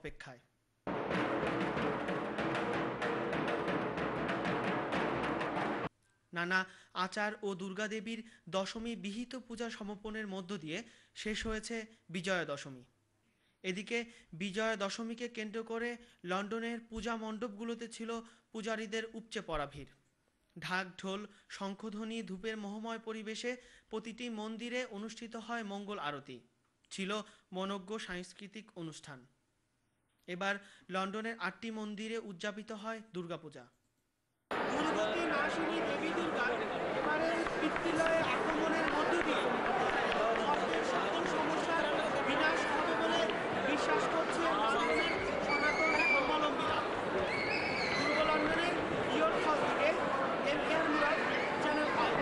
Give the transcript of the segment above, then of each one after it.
অপেক্ষায়। নানা আচার ও দুর্গাদেবীর দশমী বিহিত পূজা সমাপনের মধ্য দিয়ে শেষ হয়েছে বিজয়া দশমী এদিকে বিজয়া দশমীকে কেন্দ্র করে লন্ডনের পূজা মণ্ডপগুলোতে ছিল পূজারীদের উপচে পড়া ভিড়। ঢাক, ঢোল, শঙ্খধ্বনি, ধূপের মোহময় পরিবেশে প্রতিটি মন্দিরে অনুষ্ঠিত হয় মঙ্গল আরতি। ছিল মনজ্ঞ সাংস্কৃতিক অনুষ্ঠান। এবার লন্ডনের আটটি মন্দিরে উদযাপিত হয় দুর্গাপূজা। দুর্গতি নাশিনী দেবী দুর্গা এবারে পিতৃলয়ে আক্রমণের মধ্য দিয়ে সবচেয়ে সকল সমস্যার বিনাশ হবে বলে বিশ্বাস করছে লন্ডনের সনাতন ধর্মাবলম্বীরা পূর্ব লন্ডনের ইয়র্ক হাউস থেকে এম এর মুরাদ চ্যানেল আই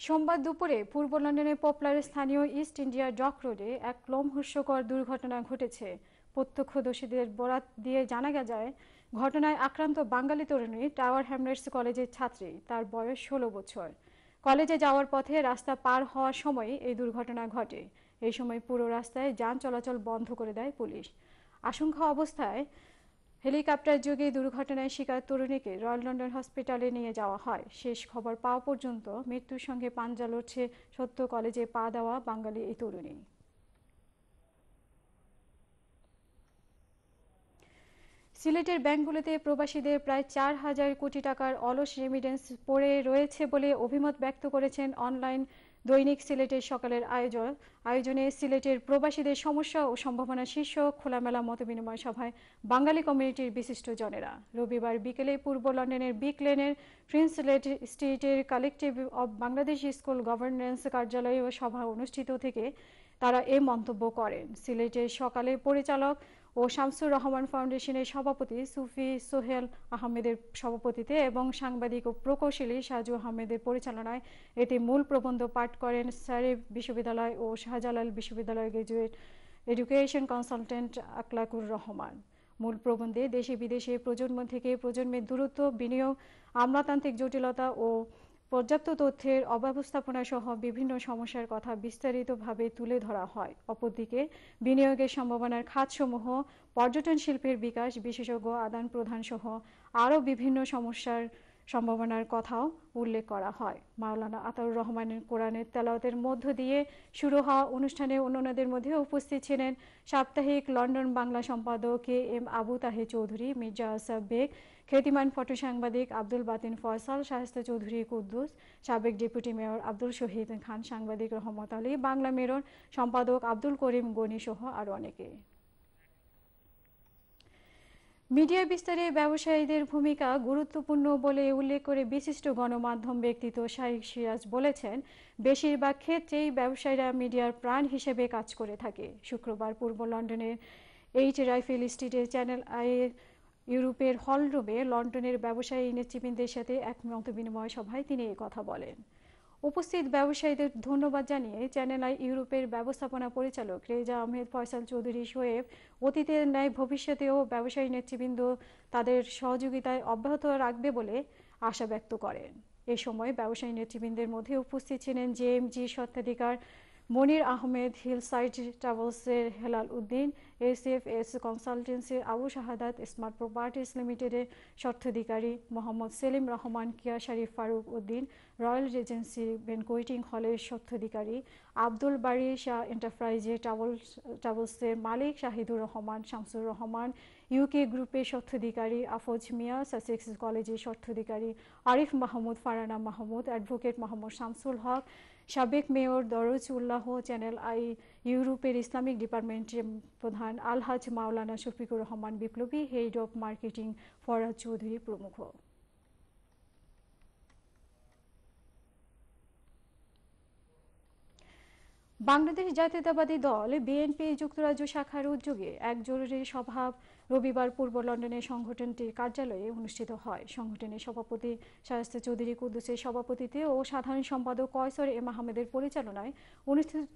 সোমবার দুপুরে পূর্ব লন্ডনের পপলারের স্থানীয় ইস্ট ইন্ডিয়া ডক রোডে এক লোমহর্ষকর দুর্ঘটনা ঘটেছে। প্রত্যক্ষদর্শীদের বরাত দিয়ে জানা যায়, ঘটনায় আক্রান্ত বাঙালি তরুণী টাওয়ার হ্যামলেটস কলেজের ছাত্রী, তার বয়স ষোলো বছর। কলেজে যাওয়ার পথে রাস্তা পার হওয়ার সময় এই দুর্ঘটনা ঘটে। এই সময় পুরো রাস্তায় যান চলাচল বন্ধ করে দেয় পুলিশ। আশঙ্কা অবস্থায় হেলিকপ্টার যোগে দুর্ঘটনায় শিকার তরুণীকে রয়্যাল লন্ডন হসপিটালে নিয়ে যাওয়া হয়। শেষ খবর পাওয়া পর্যন্ত মৃত্যুর সঙ্গে পাঞ্জা লড়ছে সত্য কলেজে পা দেওয়া বাঙালি এই তরুণী। সিলেটের ব্যাংকগুলোতে প্রবাসীদের প্রায় চার হাজার কোটি টাকার অলস রেমিডেন্স পড়ে রয়েছে বলে অভিমত ব্যক্ত করেছেন অনলাইন দৈনিক সিলেটের সকালের আয়োজন। আয়োজনে সিলেটের প্রবাসীদের সমস্যা ও সম্ভাবনা শীর্ষক খোলামেলা মতবিনিময় সভায় বাঙালি কমিউনিটির বিশিষ্ট জনেরা। রবিবার বিকেলে পূর্ব লন্ডনের বিক লেনের প্রিন্স সিলেট স্টেটের collective of Bangladesh school governance কার্যালয়ে সভা অনুষ্ঠিত থেকে তারা এ মন্তব্য করেন। সিলেটের সকালে পরিচালক ও শামসুর রহমান ফাউন্ডেশনের সভাপতি সুফি সোহেল আহমেদের সভাপতিতে এবং সাংবাদিক ও প্রকৌশলী সাজু আহমেদের পরিচালনায় এতে মূল প্রবন্ধ পাঠ করেন সারিফ বিশ্ববিদ্যালয় ও শাহজালাল বিশ্ববিদ্যালয় graduate education consultant Akhlakur Rahman. মূল প্রবন্ধে দেশে বিদেশে প্রজন্ম থেকে প্রজন্মের দূরত্ব, বিনিয়োগ, আমলাতান্ত্রিক জটিলতা ও পর্যাপ্ত তথ্যের অব্যবস্থাপনা সহ বিভিন্ন সমস্যার কথা বিস্তারিতভাবে তুলে ধরা হয়। অপরদিকে, বিনিয়োগের সম্ভাবনার খাতসমূহ, পর্যটন শিল্পের বিকাশ বিশেষজ্ঞ, আদান প্রদান সহ আরও বিভিন্ন সমস্যার সম্ভাবনার কথাও উল্লেখ করা হয়। মাওলানা আতাউর রহমানের কোরআনের তেলাওয়াতের মধ্য দিয়ে শুরু হওয়া অনুষ্ঠানে অন্যান্যদের মধ্যে উপস্থিত ছিলেন সাপ্তাহিক লন্ডন বাংলা সম্পাদক কে এম আবু তাহে চৌধুরী, মির্জা আসাব বেগ, খ্যাতিমান ফটো সাংবাদিক আব্দুল বাতিন ফয়সাল শাহিস্তা চৌধুরী কুদ্দুস, সাবেক ডেপুটি মেয়র আব্দুল শহীদ খান, সাংবাদিক রহমত আলী, বাংলা মেয়র সম্পাদক আব্দুল করিম গনি সহ আরও অনেকে। মিডিয়া বিস্তারে ব্যবসায়ীদের ভূমিকা গুরুত্বপূর্ণ বলে উল্লেখ করে বিশিষ্ট গণমাধ্যম ব্যক্তিত্ব শাহিক সিরাজ বলেছেন, বেশিরভাগ ক্ষেত্রেই ব্যবসায়ীরা মিডিয়ার প্রাণ হিসেবে কাজ করে থাকে। শুক্রবার পূর্ব লন্ডনের এইচ রাইফেল স্ট্রিটের চ্যানেল আই ইউরোপের হলরুমে লন্ডনের ব্যবসায়ী নেতৃবৃন্দের সাথে এক মত বিনিময় সভায় তিনি কথা বলেন। উপস্থিত ব্যবসায়ীদের ধন্যবাদ জানিয়ে চ্যানেল আই ইউরোপের ব্যবস্থাপনা পরিচালক রেজা আহমেদ ফয়সাল চৌধুরী শোয়েব অতীতের ন্যায় ভবিষ্যতেও ব্যবসায়ী নেতৃবৃন্দ তাদের সহযোগিতায় অব্যাহত রাখবে বলে আশা ব্যক্ত করেন। এ সময় ব্যবসায়ী নেতৃবৃন্দের মধ্যে উপস্থিত ছিলেন জেএমজি স্বত্বাধিকার মনির আহমেদ, হিলসাইড ট্রাভেলসের হেলাল উদ্দিন এসএফ এস কনসালটেন্সির আবু শাহাদাত স্মার্ট প্রপার্টিস লিমিটেডের স্বার্থাধিকারী মোহাম্মদ সেলিম রহমান, কিয়া Sharif Faruk Uddin, royal regency banqueting হলের স্বার্থাধিকারী, আব্দুল বাড়ি শাহ এন্টারপ্রাইজে ট্রাভেলস, ট্রাভেলসের মালিক শাহিদুর রহমান, শামসুর রহমান ইউকে গ্রুপের স্বার্থাধিকারী আফজ মিয়া সাসেক্স কলেজের স্বার্থাধিকারী আরিফ মাহমুদ ফারানা মাহমুদ অ্যাডভোকেট মোহাম্মদ শামসুল হক সাবেক mayor Doraj Ullah channel I ইউরোপের ইসলামিক ডিপার্টমেন্টের প্রধান আলহাজ মাওলানা শফিকুর রহমান বিপ্লবী head of marketing Faraz Chowdhury প্রমুখ বাংলাদেশ জাতীয়তাবাদী দল বিএনপি যুক্তরাজ্য শাখার উদ্যোগে এক জরুরি সভা রবিবার পূর্ব লন্ডনের সংগঠনটির কার্যালয়ে অনুষ্ঠিত হয়। সংগঠনের সভাপতি শায়স্তা চৌধুরী কুদ্দুসের সভাপতিতে ও সাধারণ সম্পাদক কয়সর এম আহমেদের পরিচালনায়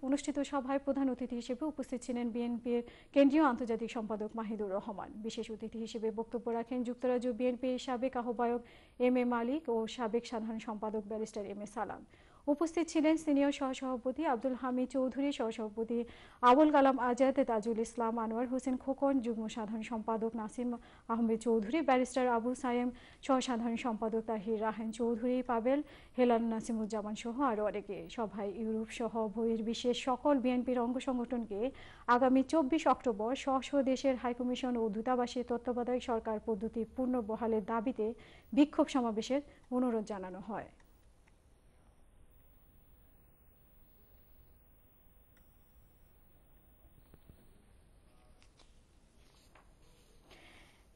অনুষ্ঠিত সভায় প্রধান অতিথি হিসেবে উপস্থিত ছিলেন বিএনপির কেন্দ্রীয় আন্তর্জাতিক সম্পাদক মাহিদুর রহমান। বিশেষ অতিথি হিসেবে বক্তব্য রাখেন যুক্তরাজ্য বিএনপির সাবেক আহ্বায়ক এম এ মালিক ও সাবেক সাধারণ সম্পাদক ব্যারিস্টার এম এ সালাম। উপস্থিত ছিলেন সিনিয়র সহসভাপতি আব্দুল হামিদ চৌধুরী, সহসভাপতি আবুল কালাম আজাদ, তাজুল ইসলাম আনোয়ার হোসেন খোকন, যুগ্ম সাধারণ সম্পাদক নাসিম আহমেদ চৌধুরী, ব্যারিস্টার আবু সায়েম সহ সাধারণ সম্পাদক তাহির রাহেন চৌধুরী, পাবেল হেলান নাসিমুজ্জামান সহ আরও অনেকে। সভায় ইউরোপ সহ বহির্বিশ্বের সকল বিএনপির অঙ্গ সংগঠনকে আগামী চব্বিশ অক্টোবর স্ব দেশের হাইকমিশন ও দূতাবাসের তত্ত্বাবধায়ক সরকার পদ্ধতি পূর্ণ বহালের দাবিতে বিক্ষোভ সমাবেশের অনুরোধ জানানো হয়।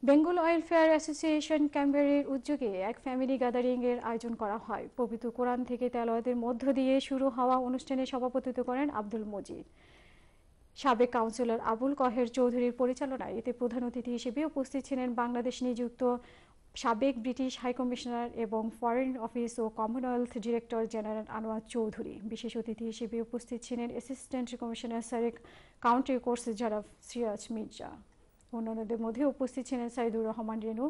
বেঙ্গল অয়েল ফেয়ার অ্যাসোসিয়েশন ক্যাম্বেরির উদ্যোগে এক ফ্যামিলি গ্যাদারিং এর আয়োজন করা হয়। পবিত্র কোরআন থেকে তেলাওয়াতের মধ্য দিয়ে শুরু হওয়া অনুষ্ঠানে সভাপতিত্ব করেন আব্দুল মজিদ। সাবেক কাউন্সিলর আবুল কহের চৌধুরীর পরিচালনায় এতে প্রধান অতিথি হিসেবে উপস্থিত ছিলেন বাংলাদেশ নিযুক্ত সাবেক ব্রিটিশ হাইকমিশনার এবং ফরেন অফিস ও Commonwealth director general Anwar Chowdhury. বিশেষ অতিথি হিসেবে উপস্থিত ছিলেন অ্যাসিস্ট্যান্ট কমিশনার সারেক কাউন্টি কোর্স জারাফ সিরাজ মির্জা। অন্যান্যদের মধ্যে উপস্থিত ছিলেন সাইদুর রহমান রেনু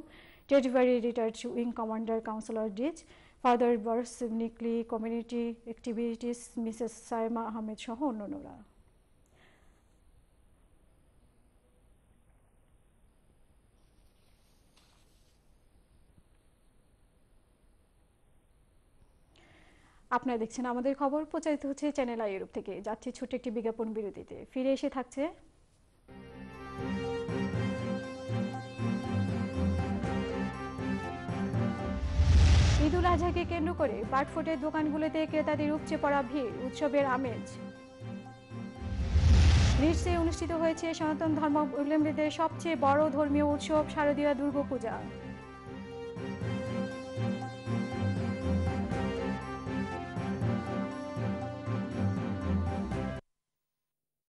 টেডভারি রিটায়ার্ড উইং কমান্ডার কাউন্সিলর ডিচ, ফাদার বার্স নিকলি, community activities Mrs Saima Ahmed সহ অন্যান্যরা। আপনারা দেখছেন আমাদের খবর। প্রচারিত হচ্ছে চ্যানেল আই ইউরোপ থেকে। যাচ্ছে ছোট্ট একটি বিজ্ঞাপন বিরতিতে। ফিরে এসে থাকছে ঈদ উল আজহাকে কেন্দ্র করে পাটফোটের দোকানগুলোতে ক্রেতাদের উপচে পড়া ভিড়, উৎসবের আমেজ। নিশ্চয় অনুষ্ঠিত হয়েছে সনাতন ধর্মাবলম্বীদের সবচেয়ে বড় ধর্মীয় উৎসব শারদীয় দুর্গাপূজা।